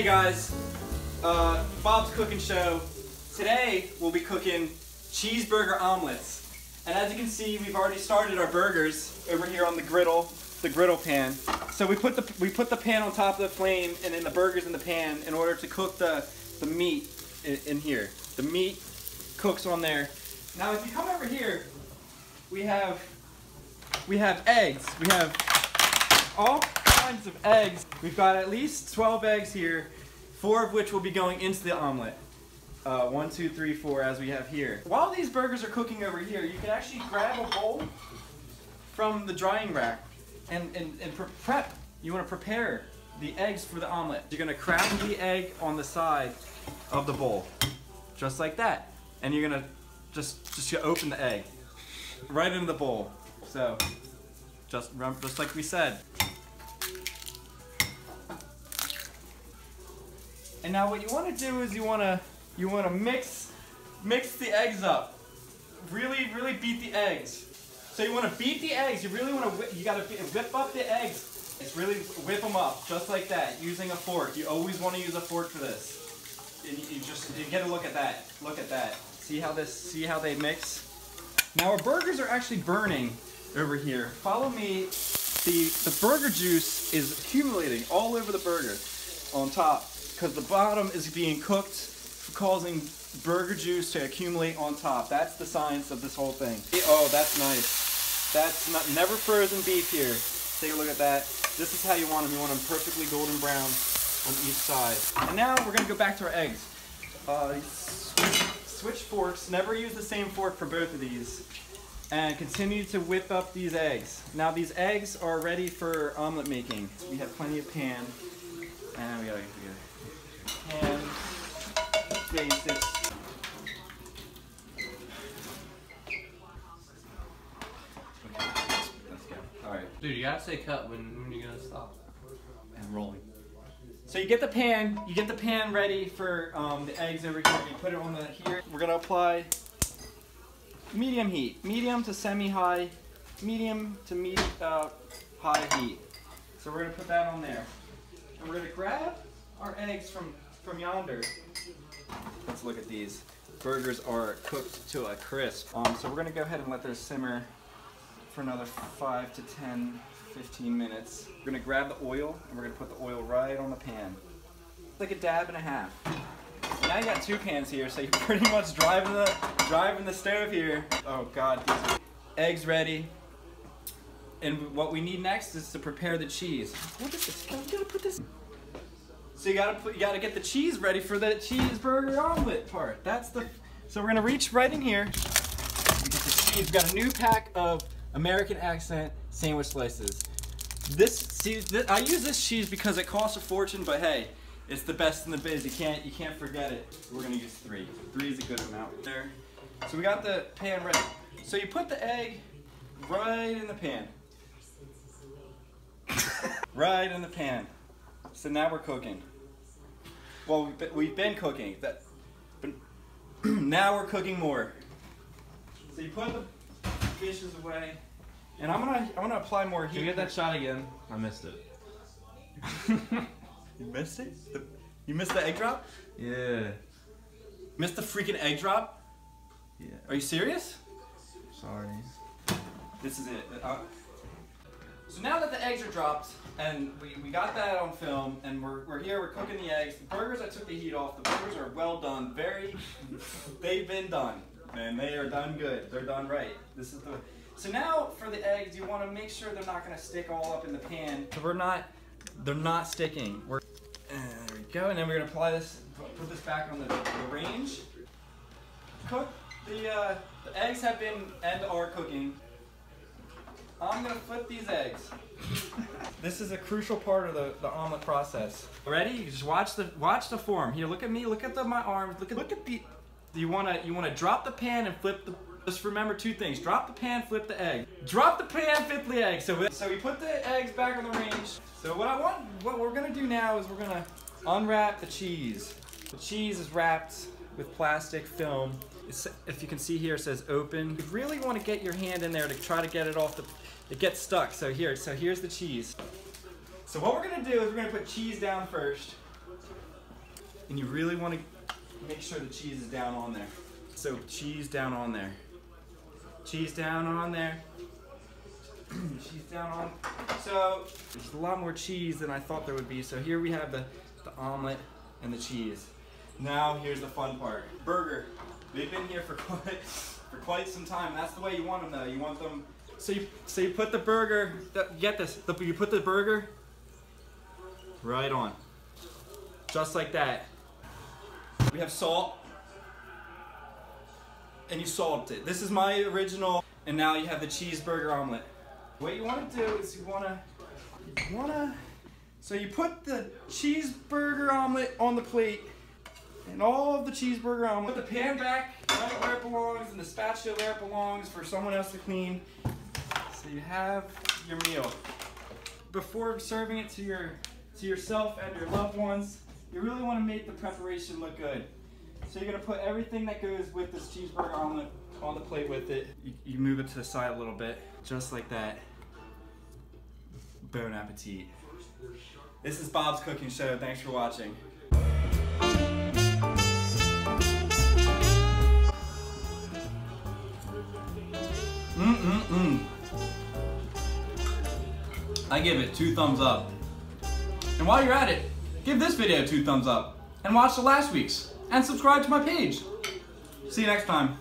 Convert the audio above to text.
Hey guys, uh, Bob's Cooking Show. Today we'll be cooking cheeseburger omelets. And as you can see, we've already started our burgers over here on the griddle, the griddle pan. So we put the we put the pan on top of the flame and then the burgers in the pan in order to cook the the meat in, in here. The meat cooks on there. Now if you come over here, we have we have eggs. We have all kinds of eggs. We've got at least 12 eggs here, four of which will be going into the omelet. Uh, one, two, three, four, as we have here. While these burgers are cooking over here, you can actually grab a bowl from the drying rack and, and, and pre prep. You want to prepare the eggs for the omelet. You're going to crack the egg on the side of the bowl, just like that. And you're going to just, just open the egg right into the bowl. So, just, just like we said. And now what you want to do is you want to you want to mix mix the eggs up. Really, really beat the eggs. So you want to beat the eggs. You really want to you got to whip up the eggs. It's really whip them up just like that using a fork. You always want to use a fork for this. And you just you get a look at that. Look at that. See how this see how they mix? Now our burgers are actually burning over here. Follow me. The the burger juice is accumulating all over the burger on top because the bottom is being cooked, causing burger juice to accumulate on top. That's the science of this whole thing. Oh, that's nice. That's not, never frozen beef here. Take a look at that. This is how you want them. You want them perfectly golden brown on each side. And now we're gonna go back to our eggs. Uh, switch forks. Never use the same fork for both of these. And continue to whip up these eggs. Now these eggs are ready for omelet making. We have plenty of pan. And we gotta, and basics. Okay, let's go. Alright. Dude, you gotta say cut when, when you're gonna stop. And rolling. So you get the pan, you get the pan ready for um, the eggs over here. You put it on the here. We're gonna apply medium heat, medium to semi-high, medium to medium uh, high heat. So we're gonna put that on there. And we're gonna grab our eggs from, from yonder. Let's look at these. Burgers are cooked to a crisp. Um, so we're gonna go ahead and let those simmer for another five to 10, 15 minutes. We're gonna grab the oil and we're gonna put the oil right on the pan. Like a dab and a half. Now you got two pans here, so you're pretty much driving the driving the stove here. Oh God, eggs ready. And what we need next is to prepare the cheese. What is this? We gotta put this. So you gotta put, you gotta get the cheese ready for the cheeseburger omelet part. That's the, so we're gonna reach right in here. We get the cheese. We got a new pack of American accent sandwich slices. This, see, I use this cheese because it costs a fortune, but hey, it's the best in the biz. You can't, you can't forget it. We're gonna use three. Three is a good amount there. So we got the pan ready. So you put the egg right in the pan. right in the pan. So now we're cooking. Well, we've been, we've been cooking, that, but now we're cooking more. So you put the dishes away, and I'm gonna I'm gonna apply more heat. Can you get that shot again? I missed it. you missed it? The, you missed the egg drop? Yeah. Missed the freaking egg drop? Yeah. Are you serious? Sorry. This is it. Uh, so now that the eggs are dropped, and we, we got that on film, and we're, we're here, we're cooking the eggs. The burgers, I took the heat off. The burgers are well done. Very, they've been done. And they are done good. They're done right. This is the, so now for the eggs, you want to make sure they're not going to stick all up in the pan. So we're not, they're not sticking. We're, there we go. And then we're going to apply this, put this back on the, the range. Cook. The, uh, the eggs have been and are cooking. I'm gonna flip these eggs. this is a crucial part of the, the omelet process. Ready? You just watch the watch the form. Here, look at me. Look at the, my arms. Look at look at the. You wanna you wanna drop the pan and flip the. Just remember two things: drop the pan, flip the egg. Drop the pan, flip the egg. So so we put the eggs back on the range. So what I want, what we're gonna do now is we're gonna unwrap the cheese. The cheese is wrapped with plastic film. It's, if you can see here, it says open. You really want to get your hand in there to try to get it off the, it gets stuck. So here, so here's the cheese. So what we're gonna do is we're gonna put cheese down first. And you really want to make sure the cheese is down on there. So cheese down on there. Cheese down on there. cheese down on. So there's a lot more cheese than I thought there would be. So here we have the, the omelet and the cheese. Now here's the fun part. Burger. They've been here for quite for quite some time. That's the way you want them though. You want them. So you so you put the burger. Get this. The, you put the burger right on. Just like that. We have salt. And you salt it. This is my original. And now you have the cheeseburger omelet. What you want to do is you want to, you want to, so you put the cheeseburger omelet on the plate and all of the cheeseburger omelet. Put the pan back right where it belongs and the spatula where it belongs for someone else to clean. So you have your meal. Before serving it to your to yourself and your loved ones, you really want to make the preparation look good. So you're gonna put everything that goes with this cheeseburger omelet on the plate with it. You, you move it to the side a little bit, just like that. Bon appetit. This is Bob's Cooking Show. Thanks for watching. Mm-mm-mm. I give it two thumbs up. And while you're at it, give this video two thumbs up. And watch the last week's. And subscribe to my page. See you next time.